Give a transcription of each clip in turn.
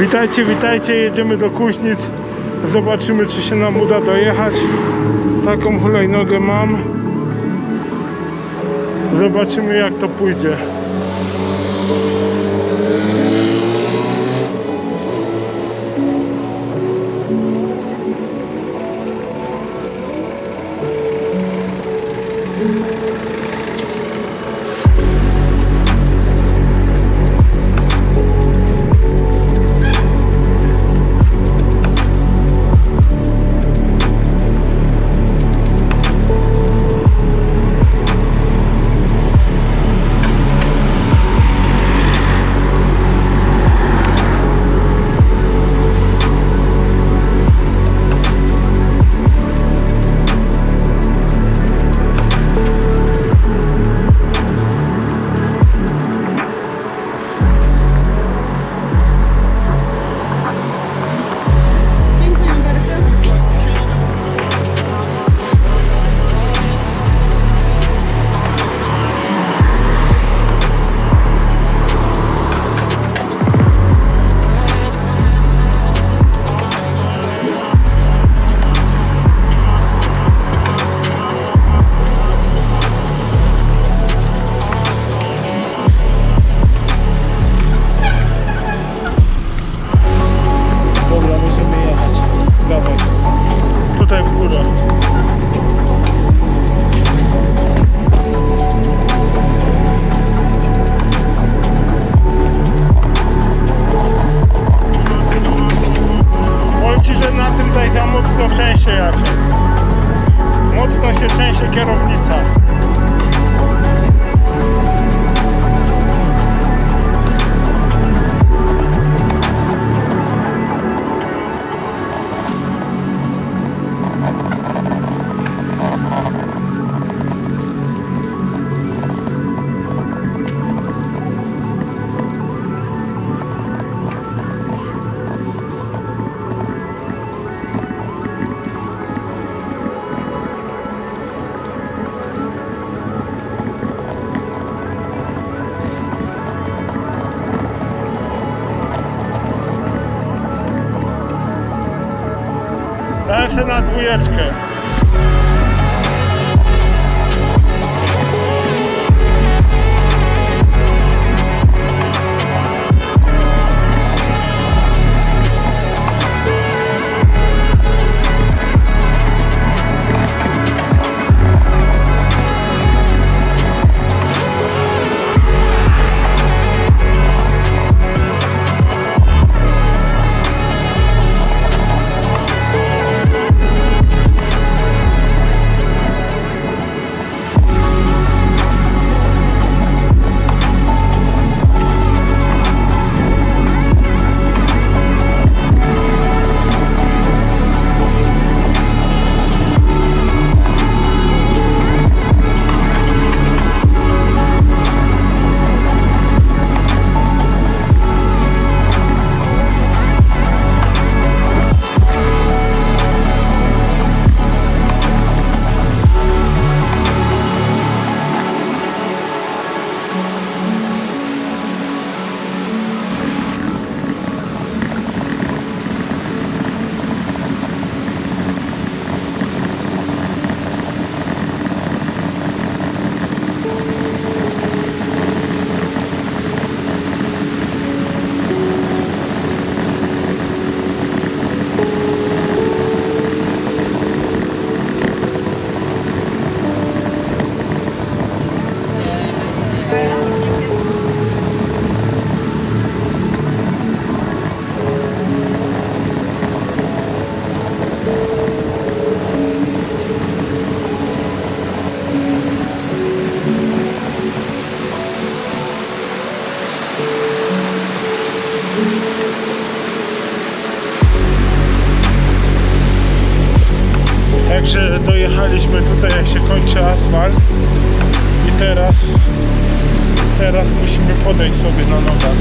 Witajcie, witajcie, jedziemy do Kuźnic. Zobaczymy, czy się nam uda dojechać. Taką hulajnogę mam. Zobaczymy, jak to pójdzie. Dwójeczkę. Także dojechaliśmy tutaj, jak się kończy asfalt. I teraz, teraz musimy podejść sobie na nogach.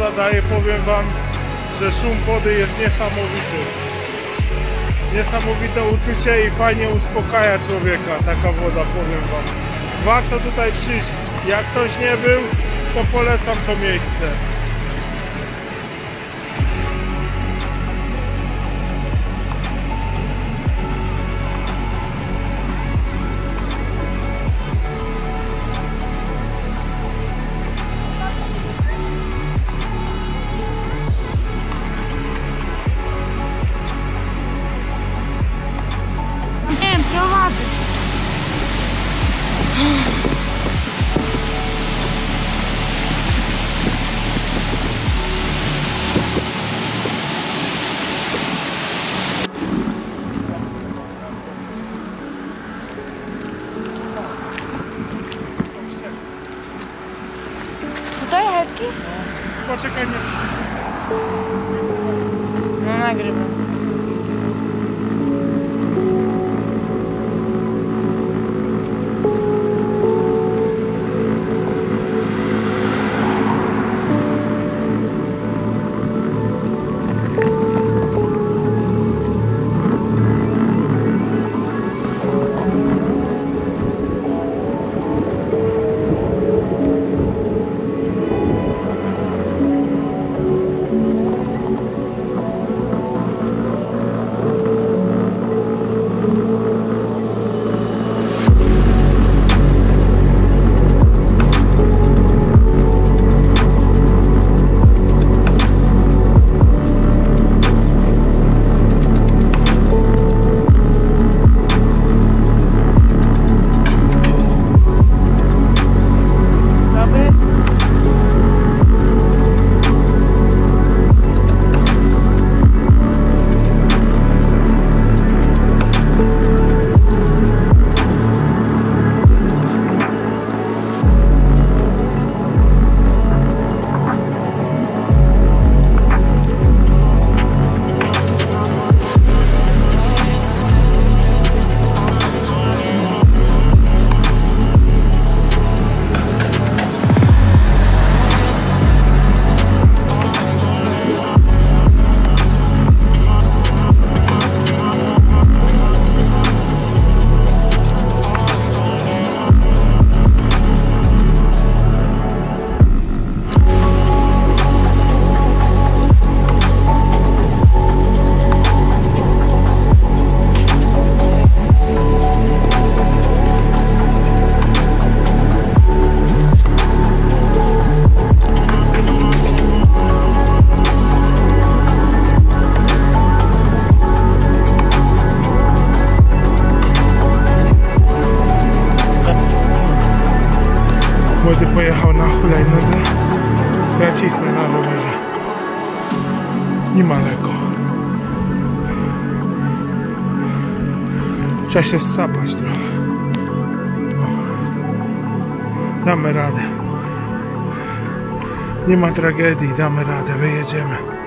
Woda daje, powiem wam, że szum wody jest niesamowity. Niesamowite uczucie i fajnie uspokaja człowieka taka woda, powiem wam. Warto tutaj przyjść. Jak ktoś nie był, to polecam to miejsce. Prowadzę. Tutaj Hepki? Poczekaj, nie. No nagrywam. Trzeba się sapać trochę. Damy radę. Nie ma tragedii, damy radę, wyjedziemy.